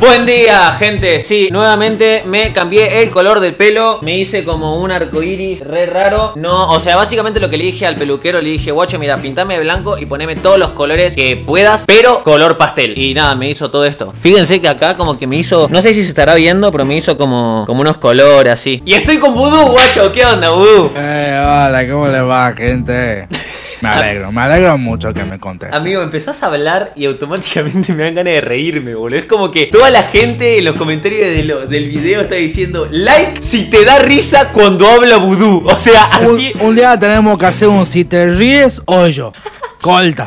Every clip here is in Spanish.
Buen día, gente. Sí, nuevamente me cambié el color del pelo. Me hice como un arco iris re raro. No, o sea, básicamente lo que le dije al peluquero, le dije, guacho, mira, pintame de blanco y poneme todos los colores que puedas, pero color pastel. Y nada, me hizo todo esto. Fíjense que acá como que me hizo, no sé si se estará viendo, pero me hizo como, como unos colores así. Y estoy con vudú, guacho. ¿Qué onda, vudú? Eh, hola, ¿cómo le va, gente? Me alegro, me alegro mucho que me contes. Amigo, empezás a hablar y automáticamente me dan ganas de reírme, boludo. Es como que toda la gente en los comentarios de lo- del video está diciendo like si te da risa cuando habla vudú. O sea, así. Un, un día tenemos que hacer un si te ríes o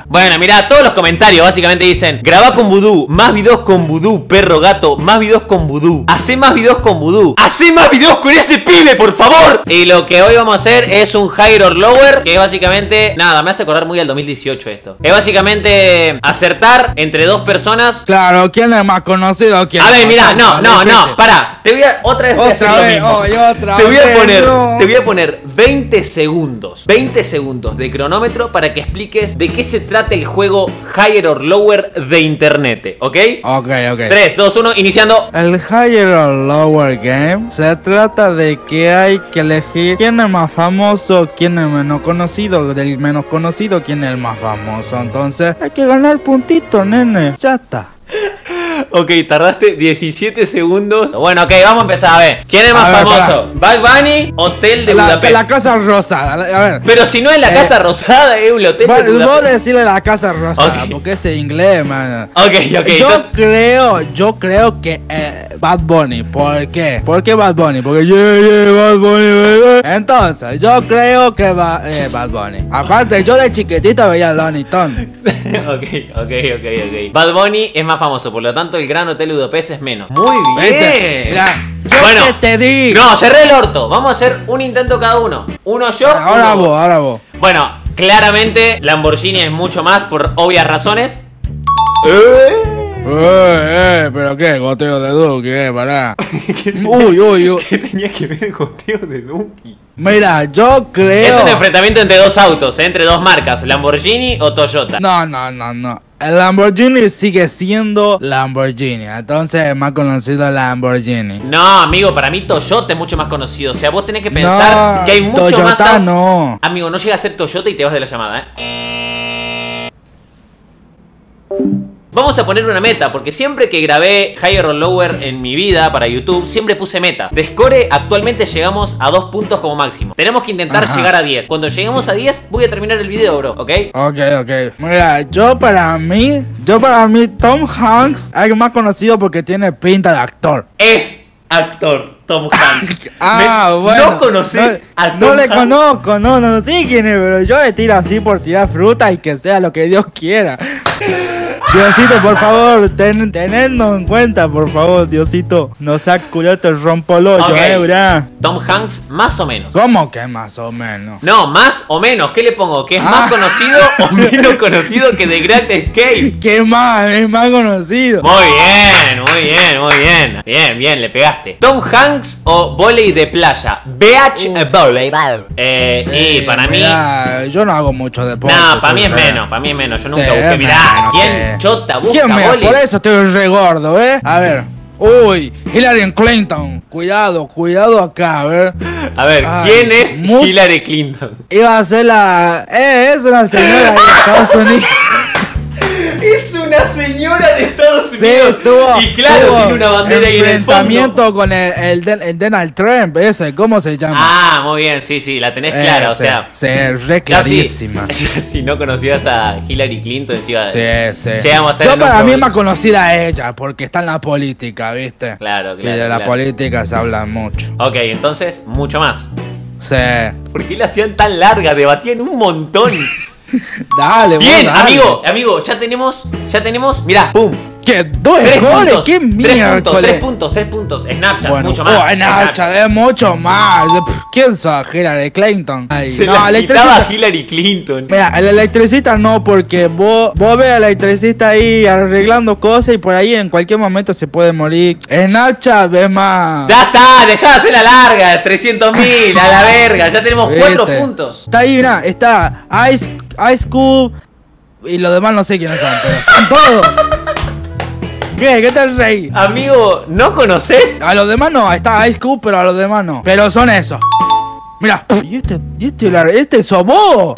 Bueno, mirá, todos los comentarios básicamente dicen Graba con vudú, más videos con vudú, perro gato, más videos con vudú. Hacé más videos con vudú. Hacé más videos con ese pibe, por favor Y lo que hoy vamos a hacer es un higher or lower Que es básicamente, nada, me hace acordar muy al 2018 esto. Es básicamente acertar entre dos personas. Claro, ¿quién es más conocido? ¿Quién A ver, mirá, no, no, no, pará Te voy a, otra vez voy a hacer Otra lo vez, mismo. oye, otra Te voy a poner, no. te voy a poner 20 segundos 20 segundos de cronómetro para que expliques de qué se trata el juego Higher or Lower de internet, ¿ok? Ok, ok. 3, 2, 1, iniciando El Higher or Lower Game se trata de que hay que elegir quién es más famoso, quién es menos conocido, del menos conocido, quién es el más famoso. Entonces hay que ganar puntito, nene. Ya está. Ok, tardaste 17 segundos Bueno, ok, vamos a empezar a ver ¿Quién es más A ver, famoso? ¿Bad Bunny? Hotel de La, Budapest la Casa Rosada. A ver. Pero si no es la Eh, Casa Rosada, es un hotel Vos, de vos Budapest decirle la Casa Rosada, porque es en inglés, man. Ok, ok, yo entonces- creo, yo creo que eh, Bad Bunny. ¿Por qué? ¿Por qué Bad Bunny? Porque yeah, yeah, Bad Bunny, baby. Entonces, yo creo que va, eh, Bad Bunny. Aparte, yo de chiquitito veía Lonely Tone. ok, ok, ok, ok. Bad Bunny es más famoso, por lo tanto el Gran Hotel Budapest es menos. Muy bien. mirá, yo bueno, que te di. no, cerré el orto. Vamos a hacer un intento cada uno. Uno yo. Ahora uno vos, ahora vos. Bueno, claramente Lamborghini es mucho más por obvias razones. ¿Eh? Eh, eh, pero qué, goteo de Duque, eh, pará. uy, uy, uy. ¿Qué tenía que ver el goteo de Donkey? Mira, yo creo. Es un enfrentamiento entre dos autos, ¿eh? entre dos marcas, Lamborghini o Toyota. No, no, no, no. El Lamborghini sigue siendo Lamborghini. Entonces es más conocido Lamborghini. No, amigo, para mí Toyota es mucho más conocido. O sea, vos tenés que pensar No, que hay mucho Toyota más au- no. Amigo, no llega a ser Toyota y te vas de la llamada, ¿eh? Vamos a poner una meta, porque siempre que grabé Higher or Lower en mi vida para YouTube, siempre puse metas. De score, actualmente llegamos a 2 puntos como máximo. Tenemos que intentar Ajá. llegar a 10. Cuando lleguemos a 10, voy a terminar el video, bro, ¿ok? Ok, ok. Mira, yo para mí, yo para mí, Tom Hanks es más conocido porque tiene pinta de actor. Es actor Tom Hanks. Ah, Me- bueno. ¿No conoces no, a Tom No le Hanks? conozco, no, no sé quién es, pero yo le tiro así por tirar fruta y que sea lo que Dios quiera. Diosito, por favor, ten, tenedlo en cuenta, por favor, Diosito. No sea culete rompoloyo, Ok. eh, bra. Tom Hanks, más o menos. ¿Cómo que más o menos? No, más o menos. ¿Qué le pongo? ¿Que es Ah. más conocido o menos conocido que The Great Escape? ¿Qué más? Es más conocido. Muy bien, muy bien, muy bien. Bien, bien, le pegaste. Tom Hanks o volei de playa. Beach volley. Eh, y Eh, para mí. yo no hago mucho deporte. No, para mí es menos, para mí es menos. Yo nunca Sí, busqué. Mirá, ¿quién sí. Chota busca ¿Quién me vóley? Por eso estoy re gordo, ¿eh? A ver. Uy, Hillary Clinton. Cuidado, cuidado acá, a ver. A ver, Ay, ¿quién es Hillary Clinton? Iba a ser la. Eh, es una señora de Estados Unidos. Una señora de Estados Sí, Unidos. tuvo. y claro, tuvo tiene una bandera ahí en el fondo. Enfrentamiento con el, el, el Donald Trump, ese, ¿cómo se llama? Ah, muy bien, sí, sí, la tenés clara, o sea. Sí, re clarísima. si no conocías a Hillary Clinton, sí, a- Sí, sí. llegamos a estar Yo en para mí es más conocida ella, porque está en la política, ¿viste? Claro, Y claro. de la política se habla mucho. Ok, entonces, mucho más. Sí. ¿Por qué la hacían tan larga? Debatían un montón. Dale, Bien, dale. amigo, amigo, ya tenemos, ya tenemos, mirá, pum. ¿Qué? ¿Dos Tres goles? puntos, ¿Qué tres puntos, miércoles? tres puntos, tres puntos. Snapchat, Bueno, mucho más. oh, Snapchat, es mucho más. ¿Quién sos? Hillary Clinton. Ay, Se no, la electricista- Hillary Clinton. Mira, el electricista no, porque vos, vos ves al electricista ahí arreglando cosas y por ahí en cualquier momento se puede morir. Snapchat es más. Ya está, dejá de hacer la larga, 300 mil, a la verga, ya tenemos cuatro Viste. puntos. Está ahí, mira, está Ice, Ice Cube y los demás no sé quiénes son, pero son todos. ¿Qué? ¿Qué te reí? Amigo, ¿no conoces? A los demás no, está Ice Cube, pero a los demás no. Pero son esos. Mira, y este, y este, la- este sos vos.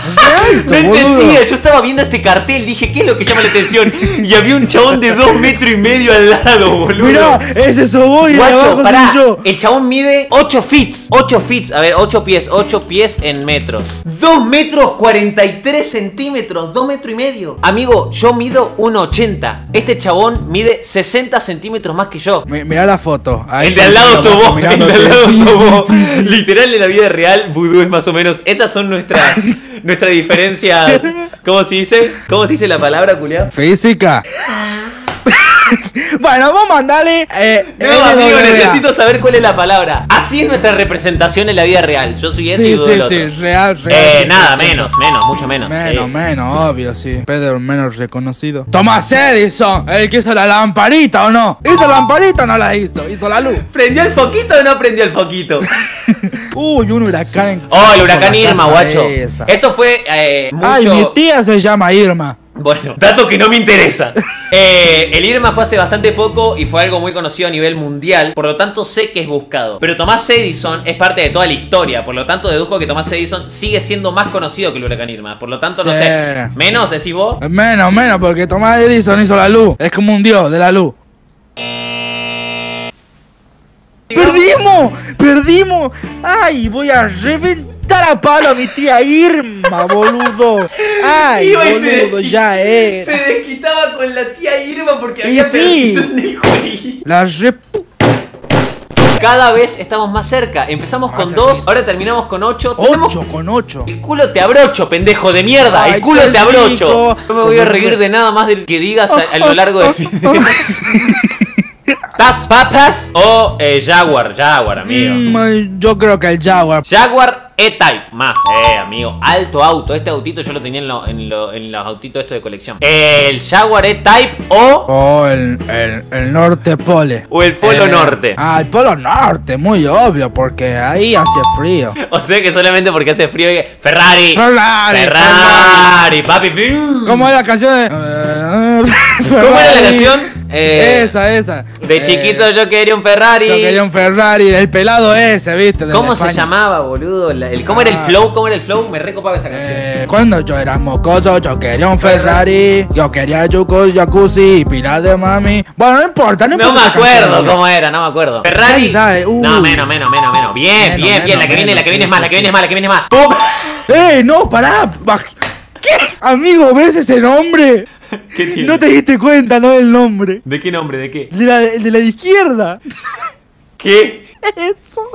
No entendía, yo estaba viendo este cartel, dije, ¿qué es lo que llama la atención? Y había un chabón de dos metros y medio al lado, boludo. Mirá, ese sos vos y Guacho, abajo pará, soy yo. el chabón mide 8 fits, 8 fits, a ver, 8 pies, 8 pies en metros. 2 metros 43 centímetros, 2 metros y medio. Amigo, yo mido 1,80. Este chabón mide 60 centímetros más que yo. Mi- Mirá la foto. Ahí El de al lado sos vos, el de al lado sos sí, vos. sí, sí. Literal en la vida real, vudú es más o menos. Esas son nuestras, nuestras diferencias. ¿Cómo se dice? ¿Cómo se dice la palabra, culiao? Física. bueno, vamos a mandarle. Eh, No, amigo, necesito saber cuál es la palabra. Así es nuestra representación en la vida real. Yo soy ese y Sí, vos sí, el otro. sí, real, real. Eh, nada, 100%. menos, menos, mucho menos. Menos, sí. menos, obvio, sí. Pedro menos reconocido. Thomas Edison, el que hizo la lamparita o no. ¿Hizo la lamparita o no la hizo? Hizo la luz. ¿Prendió el foquito o no prendió el foquito? Uy, un huracán. en- Oh, el huracán Irma, guacho. esa. Esto fue eh, mucho. Ay, mi tía se llama Irma. Bueno, dato que no me interesa. Eh, el Irma fue hace bastante poco y fue algo muy conocido a nivel mundial, por lo tanto sé que es buscado. Pero Tomás Edison es parte de toda la historia, por lo tanto deduzco que Tomás Edison sigue siendo más conocido que el huracán Irma. Por lo tanto, no sé. Menos, decís vos. Menos, menos, porque Thomas Edison hizo la luz. Es como un dios de la luz. ¡Perdimos! ¡Perdimos! ¡Ay! Voy a reventar a palo a mi tía Irma, boludo. ¡Ay, Iba y se- boludo! Ya es. Se desquitaba con la tía Irma porque Y había sí. perdido en el. La re... Cada vez estamos más cerca. Empezamos con Más dos, cerquita. ahora terminamos con ocho. Tenemos- 8 con 8. El culo te abrocho, pendejo de mierda. Ay, el culo qué te abrocho. rico. No me voy a reír de nada más del que digas a, a lo largo del video. ¿Taz papas o eh, Jaguar? Jaguar, amigo. Mm, yo creo que el Jaguar. Jaguar E-Type, más, eh, amigo. Alto auto. Este autito yo lo tenía en, lo- en lo- en los autitos estos de colección. El Jaguar E-Type o, O el, el, el Norte Pole. o el Polo Eh, Norte. Ah, el Polo Norte, muy obvio, porque ahí hace frío. O sea que solamente porque hace frío. y- Ferrari. Ferrari, Ferrari, papi. ¿Cómo es la canción? de- ¿Cómo era la canción? Eh, esa, esa. De Eh, chiquito yo quería un Ferrari. Yo quería un Ferrari, el pelado ese, ¿viste? de ¿Cómo se llamaba, boludo? La- el- ¿Cómo era el Ah. flow? ¿Cómo era el flow? Me recopaba esa canción. Eh, cuando yo era mocoso, yo quería un Ferrari, yo quería yucos, jacuzzi pilas de mami. Bueno, no importa, no no importa. me esa canción, acuerdo cómo era, no me acuerdo. Ferrari. Uh. No, menos, menos, menos, menos. Bien, Menos, bien, bien. La que viene, la que viene es más, la que viene es más, la que viene es más. ¡Eh, no, pará! ¿Qué? Amigo, ¿ves ese nombre? ¿Qué tiene? No te diste cuenta, ¿no? El nombre. ¿De qué nombre? ¿De qué? De la, de la izquierda. ¿Qué? Eso.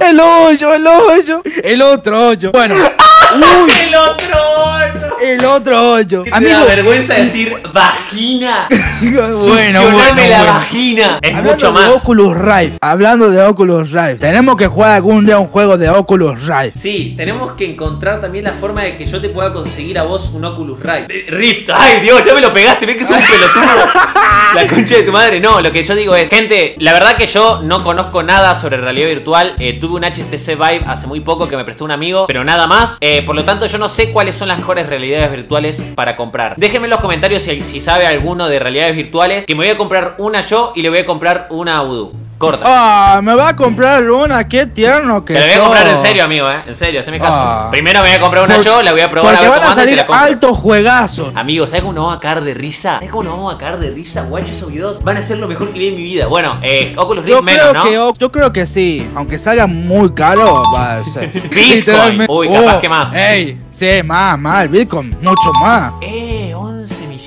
El hoyo, el hoyo. El otro hoyo. Bueno. Uy, ¡El otro! hoyo! El otro hoyo. ¿Te da vergüenza decir vagina? bueno, Succioname bueno, la bueno. vagina. Es Hablando mucho de más. Oculus Rift. Hablando de Oculus Rift. Tenemos que jugar algún día un juego de Oculus Rift. Sí, tenemos que encontrar también la forma de que yo te pueda conseguir a vos un Oculus Rift. Eh, Rift, ay Dios, ya me lo pegaste, ves que es un pelotudo. La concha de tu madre. No, lo que yo digo es, gente, la verdad que yo no conozco nada sobre realidad virtual. Eh, tuve un HTC Vive hace muy poco que me prestó un amigo, pero nada más. Eh, por lo tanto, yo no sé cuáles son las mejores realidades virtuales para comprar. Déjenme en los comentarios si, si sabe alguno de realidades virtuales, que me voy a comprar una yo y le voy a comprar una a Voodoo. Corta. Ah, me va a comprar una, qué tierno que Te la voy a comprar en serio, amigo, eh. En serio, haceme caso. Ah. Primero me voy a comprar una Por- yo, la voy a probar a Porque ver van cómo a salir altos juegazos. Amigos, ¿sabes cómo nos vamos a cagar de risa? ¿Sabes cómo nos vamos a cagar de risa, guacho? Esos videos van a ser lo mejor que vi en mi vida. Bueno, eh, Oculus Rift Yo menos, creo, ¿no? que, yo creo que sí, aunque salga muy caro, va a ser. Bitcoin. Uy, capaz que más. Ey, sí, más, más, el Bitcoin, mucho más. Eh, 11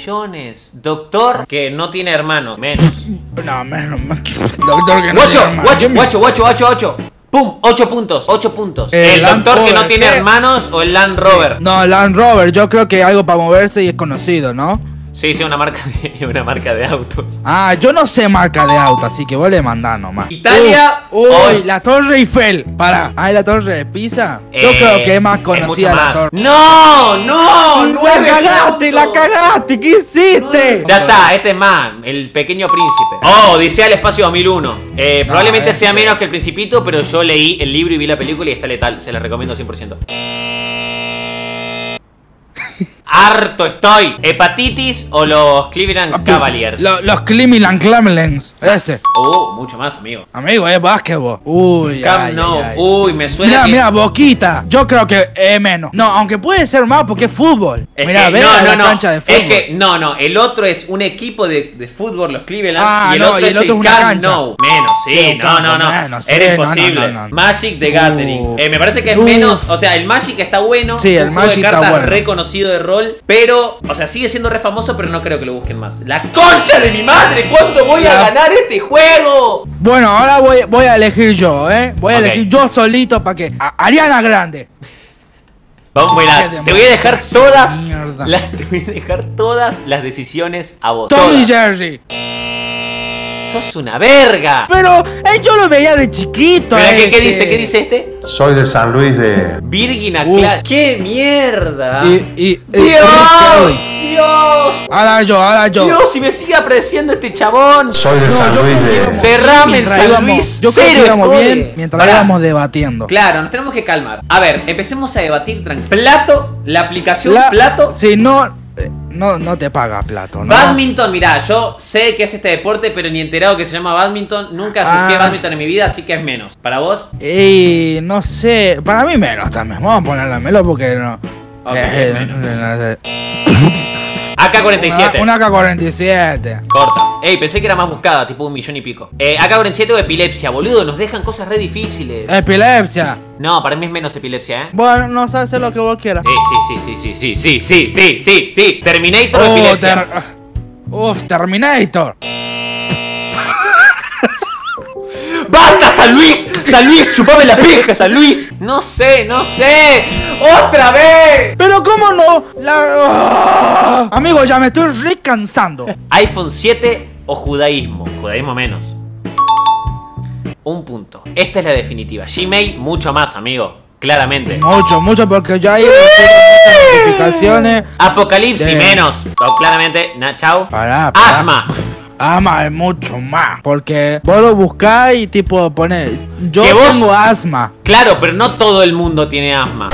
millones. Doctor que no tiene hermanos. Menos. No, menos Doctor que no Guacho, tiene más. guacho, ¿Quién me- guacho, guacho, guacho, guacho. ¡Pum! 8 puntos, 8 puntos. El ¿El doctor que no tiene ¿qué? hermanos o el Land Rover? No, Land Rover, yo creo que algo para moverse y es conocido, ¿no? Sí, sí, una marca de, una marca de autos. Ah, yo no sé marca de auto, así que vos le mandás nomás. Italia, Uy, hoy. la Torre Eiffel. Para. Ah, la Torre de Pisa. Yo Eh, creo que es más conocida la más. Torre. ¡No! ¡No! La ¡Nueve cagaste, la cagaste, ¿qué hiciste? Ya está, este es más, el pequeño príncipe. Oh, Odisea al espacio 2001. Eh, probablemente sea menos que el principito, pero yo leí el libro y vi la película y está letal. Se les recomiendo 100%. Harto estoy. ¿Hepatitis o los Cleveland Cavaliers? Lo- los Cleveland Clevelands. Ese. Uh, mucho más, amigo. Amigo, es básquetbol. Uy, Camp ay, ay. Uy, me suena Mira, que... mira, Boquita. Yo creo que es menos. No, aunque puede ser más porque es fútbol. Es mira, que, ve no, la no, no. cancha de fútbol. Es que, no, no. El otro es un equipo de, de fútbol, los Cleveland. Ah, y el no, otro y el es otro el es una Camp cancha. Nou. Menos, sí. Sí, un no, no, campo no. menos, sí, Era no, no, imposible. no, no. Magic de Gathering. Uh. Eh, me parece que es Uh. menos. O sea, el Magic está bueno. Sí, el un juego Magic de está cartas bueno. reconocido de rol. Pero, o sea, sigue siendo re famoso, pero no creo que lo busquen más. ¡La concha de mi madre! ¿Cuándo voy a ganar este juego? Bueno, ahora voy, voy a elegir yo, ¿eh? Voy a elegir yo solito para que. a- Ariana Grande. Vamos, te voy a dejar todas. mierda. Las, te voy a dejar todas las decisiones a vos. Tommy Todas. Jerry. Sos una verga. Pero eh, yo lo veía de chiquito. Mira, ¿qué, dice? ¿Qué dice este? Soy de San Luis de... Virgin. Acla- ¡Qué mierda! Y, y, y- ¡Dios! ¡Dios! Ahora yo, ahora yo. ¡Dios! Si me sigue apreciando este chabón. Soy de No, San Luis de... Cerrame mientras San íbamos- Luis. Yo creo que íbamos bien mientras íbamos debatiendo. Claro, nos tenemos que calmar. A ver, empecemos a debatir tranquilo. Plato, la aplicación La- Plato. Si no, no, no te paga plato, ¿no? Badminton, mirá, yo sé que es este deporte, pero ni enterado que se llama badminton. Nunca jugué Ah. badminton en mi vida, así que es menos. ¿Para vos? Y no sé, para mí menos también. Vamos a ponerle menos porque no. Ok, Eh, menos. no sé. AK-47. Una, una K-47. Corta. Ey, pensé que era más buscada, tipo un millón y pico. Eh, AK-47 o epilepsia, boludo, nos dejan cosas re difíciles. Epilepsia. no, para mí es menos epilepsia, ¿eh? Bueno, no sabes hacer lo que vos quieras. Sí, sí, sí, sí, sí, sí, sí, sí, sí, sí. Terminator o Oh, epilepsia. ter- Uf, Terminator. ¡Basta, San Luis! ¡San Luis, chupame la pija, San Luis! No sé, no sé. ¡Otra vez! Pero cómo no. La... Ah. Amigo, ya me estoy re cansando. iPhone 7 o judaísmo. Judaísmo menos. Un punto. Esta es la definitiva. Gmail, mucho más, amigo. Claramente. Mucho, mucho porque ya hay notificaciones. Apocalipsis, De- menos. Claramente. Na, chao. Pará, pará. Asma. Asma es mucho más. Porque vos lo buscás y tipo pones. Yo Que vos- tengo asma. Claro, pero no todo el mundo tiene asma.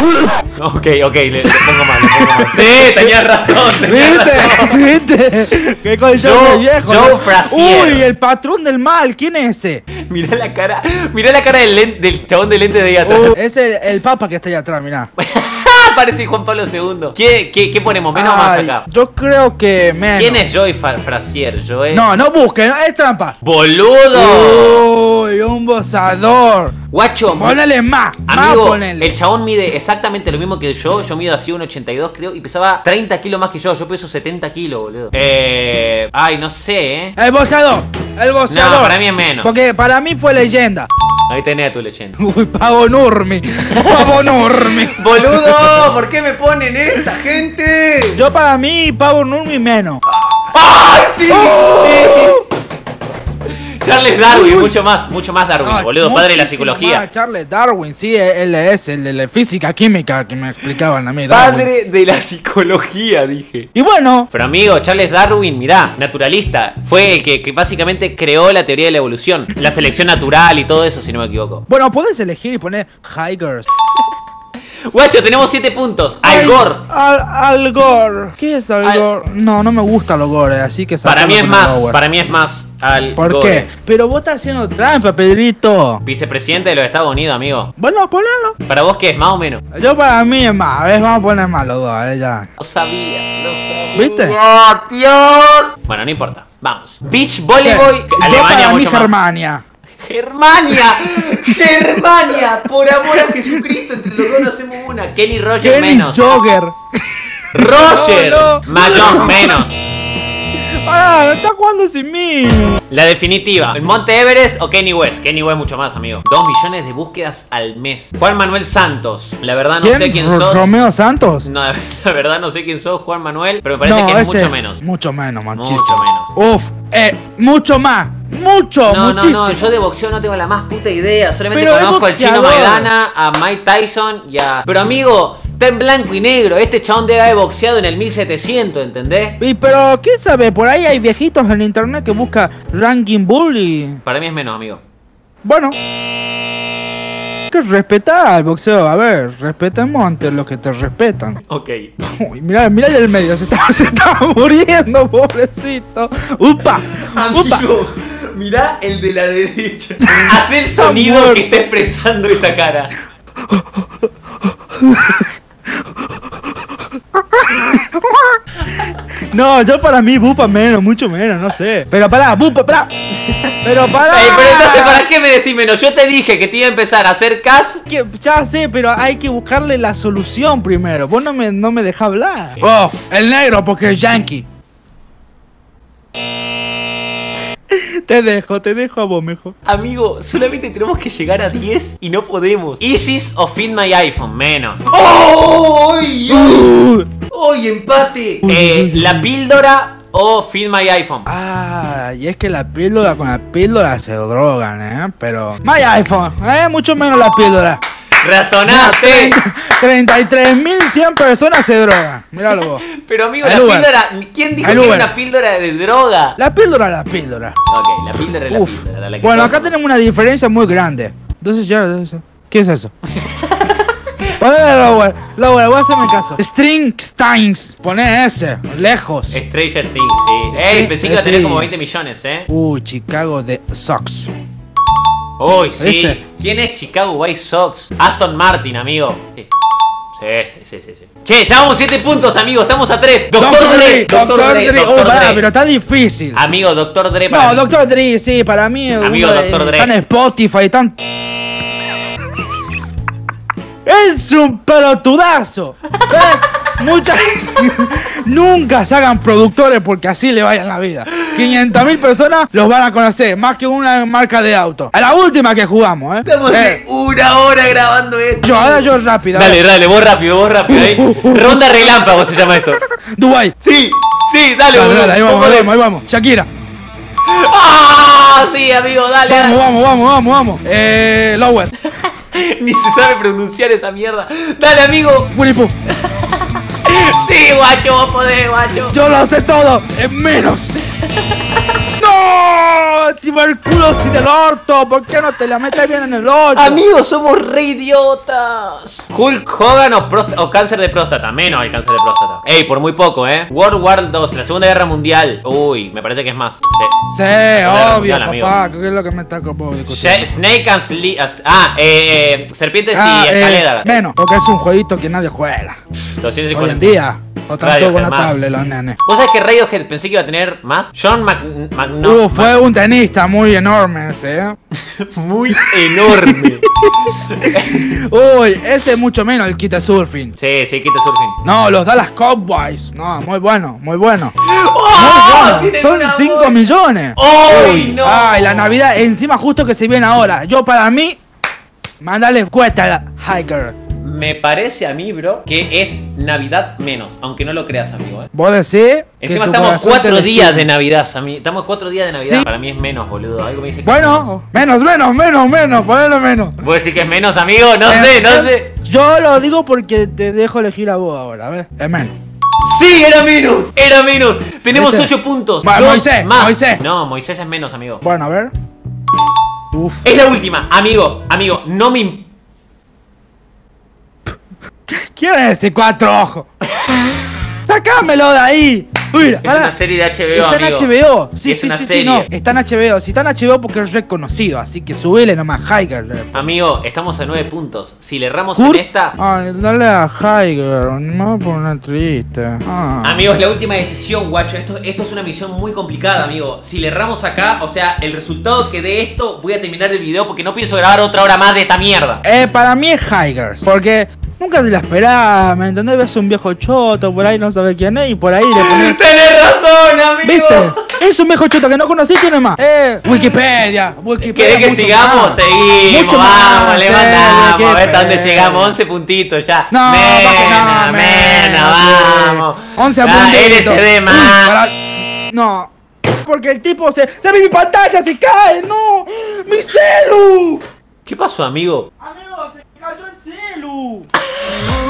Ok, ok, le, le pongo mal, le pongo mal. Sí, tenías razón, tenías razón. ¿Viste? ¿Viste? ¿Qué colchón Joe- de viejo? Joe ¿no? Frasier. Uy, el patrón del mal. ¿Quién es ese? Mirá la cara, mirá la cara del, del chabón de lente de ahí atrás. Uh, es el, el papa que está allá atrás, mirá. Parece Juan Pablo II. ¿Qué, qué, qué ponemos? Menos más Ay, acá. Yo creo que menos. ¿Quién es Joey Fa- Frasier? Joey. No, no busque, no, es trampa. ¡Boludo! Uy, un bosador. Guacho, Ponele más, más Amigo, ponele. el chabón mide exactamente lo mismo que yo. Yo mido así 1,82 creo. Y pesaba 30 kilos más que yo. Yo peso 70 kilos, boludo. Eh. Ay, no sé, eh. El boxeador, el boxeador. No, para mí es menos. Porque para mí fue leyenda. Ahí tenés a tu leyenda. Uy, Pavo Nurmi. Pavo Nurmi. ¡Boludo! ¿Por qué me ponen esta gente? Yo para mí, Pavo Nurmi menos. ¡Ay, sí! ¡Oh! sí! Charles Darwin, Uy. mucho más, mucho más Darwin, Ay, boludo, padre de la psicología. más. Charles Darwin, sí, él es el de la física química que me explicaban a mí. Darwin. Padre de la psicología, dije. Y bueno, Pero amigo, Charles Darwin, mirá, naturalista, fue el que, que básicamente creó la teoría de la evolución, la selección natural y todo eso, si no me equivoco. bueno, puedes elegir y poner Higers. Guacho, tenemos 7 puntos. Al Gore. Al, Al Gore. ¿Qué es Al Al- Gore? No, no me gusta Al Gore, así que Para mí es más, para mí es más Al ¿Por Gore. qué? Pero vos estás haciendo trampa, Pedrito. Vicepresidente de los Estados Unidos, amigo. Bueno, ponelo. ¿Para vos qué es? Más o menos. Yo para mí es más, a ver, vamos a poner más los dos, eh, ya. Lo sabía, lo sabía. ¿Viste? ¡Oh, Dios! Bueno, no importa. Vamos. Beach Volleyball, yo Alemania para mí mucho más. Germania. Germania, Germania, por amor a Jesucristo, entre los dos hacemos una. Kenny Rogers Kenny menos. Jogger. Roger, No, menos. Ah, no está jugando sin mí. La definitiva, ¿el Monte Everest o Kenny West? Kenny West mucho más, amigo. Dos millones de búsquedas al mes. Juan Manuel Santos. La verdad no sé quién sos. ¿Romeo Santos? No, la verdad no sé quién sos, Juan Manuel, pero me parece que es mucho menos. Mucho menos, muchísimo. Mucho menos. Uf, eh, mucho más. Mucho, No, no, muchísimo. no, yo de boxeo no tengo la más puta idea. Solamente Pero conozco al chino. Maidana, a Mike Tyson y a. Pero amigo, está en blanco y negro. Este chabón debe haber boxeado en el 1700, ¿entendés? Y pero, ¿quién sabe? Por ahí hay viejitos en internet que buscan Ranking Bull y... Para mí es menos, amigo. Bueno, que respetar al boxeo. A ver, respetemos ante los que te respetan. Ok. Uy, mirá, mirá el medio, se está, se está muriendo, pobrecito. ¡Upa! ¡Upa! Amigo, mirá el de la derecha. Haz el sonido muerto. que está expresando esa cara. No, yo para mí, Bupa menos, mucho menos, no sé. Pero pará, Bupa, pará. Pero pará. Ey, pero entonces, ¿para qué me decís menos? Yo te dije que te iba a empezar a hacer caso. Que- Ya sé, pero hay que buscarle la solución primero. Vos no me, no me dejás hablar. Oh, el negro porque es yankee. Te dejo, te dejo a vos mejor. Amigo, solamente tenemos que llegar a 10 y no podemos. Isis o Feed My iPhone, menos. ¡Oh! ¡Ay! Uh. ¡Ay, empate! Eh, la píldora o Feed My iPhone. Ah, y es que la píldora con la píldora se drogan, ¿eh? Pero... My iPhone, ¿eh? Mucho menos la píldora. ¡Razonaste! 33.100 personas se drogan. Míralo vos. Pero amigo, la Uber. píldora. ¿Quién dijo que era Uber. una píldora de droga? La píldora, la píldora. Ok, la píldora es la Uf. píldora. la que Bueno, acá tenemos una diferencia muy grande. Entonces ya, eso. ¿qué es eso? Ponle Lower, Lower, voy a hacerme caso. String Steins, poné ese, lejos. Stranger Things, sí. Ey, pensé que iba a tener como 20 millones, eh. Uy, Chicago de Sox. Uy, sí. ¿Viste? ¿Quién es Chicago White Sox? Aston Martin, amigo. Sí. Sí, sí, sí, sí. Che, ya vamos 7 puntos, amigo. Estamos a 3. Doctor Dre. Doctor Dre. Oh, Doctor pará, Dre. pero está difícil. Amigo, Doctor Dre para No, mí. Doctor Dre, sí, para mí. Amigo, uno Dr. Dre. Está en Spotify, están. Es un pelotudazo. ¿Eh? Muchas. Nunca se hagan productores porque así le vayan la vida. 500 mil personas los van a conocer, más que una marca de auto. A la última que jugamos, ¿eh? Estamos Eh, una hora grabando esto. yo, ahora yo rápido. Dale, dale, vos rápido, vos rápido. ahí. Ronda relámpago se llama esto. Dubai. Sí, sí, dale, Dale, ahí vamos, ahí vamos, ahí vamos. Shakira. ¡Ah! Sí, amigo, dale, Vamos, dale. vamos, vamos, vamos, vamos. Eh, Lower. Ni se sabe pronunciar esa mierda. Dale, amigo. Winnie Pooh. Sí, guacho, vos podés, guacho. Yo lo sé todo, en menos. Yeah. ¡No! Tuberculosis del orto, ¿por qué no te la metes bien en el orto? Amigos, somos re idiotas. Hulk Hogan o, cáncer de próstata. Menos el cáncer de próstata. Ey, por muy poco, ¿eh? World War 2, la Segunda Guerra Mundial. Uy, me parece que es más. Sí. Obvio, Mundial, amigo. papá, ¿qué es lo que me está Snake and Sli- as- Ah, eh, eh, Serpientes Ah, y eh, Escalera. menos, porque es un jueguito que nadie juega. 250. Hoy en día. O tanto con la tablet, los nenes. ¿Vos sabés que Radiohead pensé que iba a tener más? John no, uh, fue un tenista muy enorme ese, ¿eh? muy enorme. Uy, ese es mucho menos el de surfing. sí, sí, quita surfing. No, los Dallas Cowboys. No, muy bueno, muy bueno. ¡Oh! Bueno, son una 5 voz. millones. ¡Ay, no! Ay, la Navidad, encima justo que se viene ahora. Yo para mí, mandale cuesta a la Hiker. Me parece a mí, bro, que es Navidad menos, aunque no lo creas, amigo. ¿eh? Vos decís. Encima estamos cuatro días de. Navidad, Sammy. Estamos cuatro días de Navidad. Sí. Para mí es menos, boludo. Algo me dice que es Bueno, menos, menos, menos, menos, ponelo menos. menos. ¿Vos decís que es menos, amigo? No Eh, sé, no eh, sé. Yo lo digo porque te dejo elegir a vos ahora, ¿ves? Es menos. ¡Sí, era menos! ¡Era menos! Tenemos ¿Viste? ocho puntos. Va, dos Moisés, más. Moisés. No, Moisés es menos, amigo. Bueno, a ver. Uf. Es la última, amigo, amigo, no me imp- ¿Quién es ese cuatro ojos? ¡Sacámelo de ahí! Uy, Es una serie de HBO, Está en. HBO. Sí, Es sí, una sí, sí, no. Está en HBO. Si está en HBO porque es reconocido. Así que subele nomás, Hiker. Amigo, estamos a nueve puntos. Si le erramos en esta. Ay, dale a Hiker. Me voy a poner triste. Ah. Amigos, la última decisión, guacho. Esto, esto es una misión muy complicada, amigo. Si le erramos acá, o sea, el resultado que de esto, voy a terminar el video porque no pienso grabar otra hora más de esta mierda. Eh, para mí es Hiker. Porque nunca te la esperás, ¿me entendés? Ves un viejo choto por ahí, no sabes quién es. Y por ahí le pones. Tenés razón, amigo. ¿Viste? Es un viejo choto que no conocí, tiene más. Eh, Wikipedia. Wikipedia. ¿Querés que sigamos? más. Seguimos, Mucho vamos, más, le sí, mandamos. A ver hasta dónde llegamos. 11 puntitos ya. No, mena, no, mena, mena, vamos. sí. 11 Ah, puntitos. LCD Uy, más. para- No. Porque el tipo se. ¡Se mi pantalla! ¡Se cae! ¡No! ¡Mi celu! ¿Qué pasó, amigo? Amigo, Brasil!